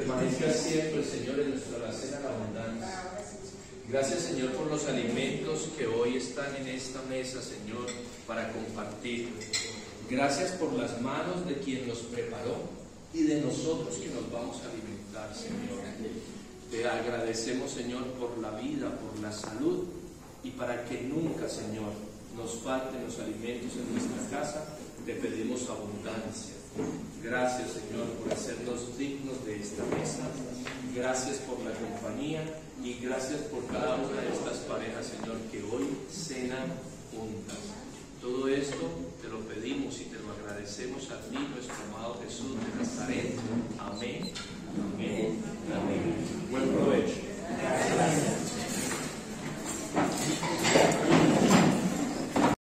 Permanezca siempre, Señor, en nuestra alacena la abundancia. Gracias, Señor, por los alimentos que hoy están en esta mesa, Señor, para compartir. Gracias por las manos de quien los preparó y de nosotros que nos vamos a alimentar, Señor. Te agradecemos, Señor, por la vida, por la salud y para que nunca, Señor, nos falten los alimentos en nuestra casa, te pedimos abundancia. Gracias, Señor, por hacernos dignos de esta. Gracias por la compañía y gracias por cada una de estas parejas, Señor, que hoy cenan juntas. Todo esto te lo pedimos y te lo agradecemos a ti, nuestro amado Jesús de Nazaret. Amén.